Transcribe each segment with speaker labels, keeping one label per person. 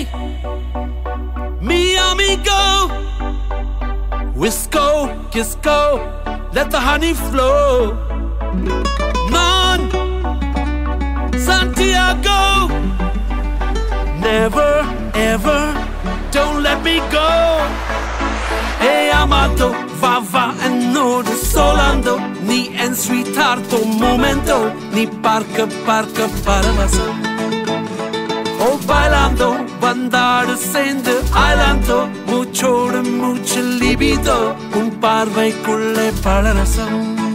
Speaker 1: Hey, mi amigo, Wisco, Kisco, let the honey flow. Mon, Santiago, never, ever, don't let me go. Hey, Amato, Vava en Noorden, Solando, ni en Sweetheart, momento, ni parque parque para O bailando வந்தாடு சேர்ந்து ஆலாந்தோ மூச்சோடு மூச்சு லிபிதோ உன் பார்வைக்குள்ளே பலரசம் பா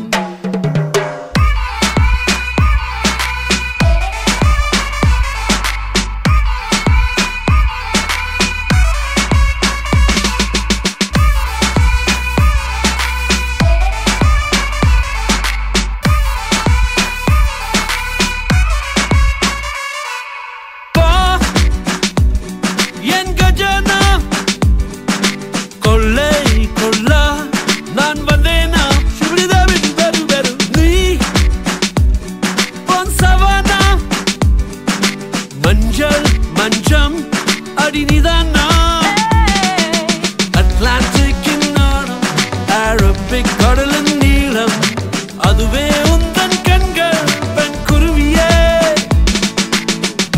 Speaker 1: மஞ்சள் மஞ்சம் அடி நிதானா அட்லாண்டிக்கின் நாடம் Arabic கடலின் நீளம். அதுவே உந்தன் கண்கள் பெண் குருவியே.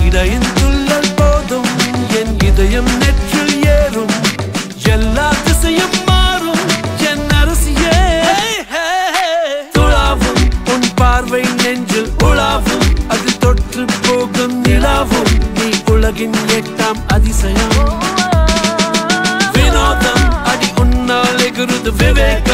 Speaker 1: இடையின் துள்ளல் போதும் என் இதயம் நெற்றில் ஏறும். எல்லா திசையும் உலகின் எட்டாம் அதிசயம் வினோதம் அடி உன்னால் எகுருது விவேகம்